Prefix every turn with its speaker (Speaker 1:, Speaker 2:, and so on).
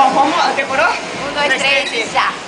Speaker 1: Bom, vamos, decorou?
Speaker 2: Um, dois, três e já.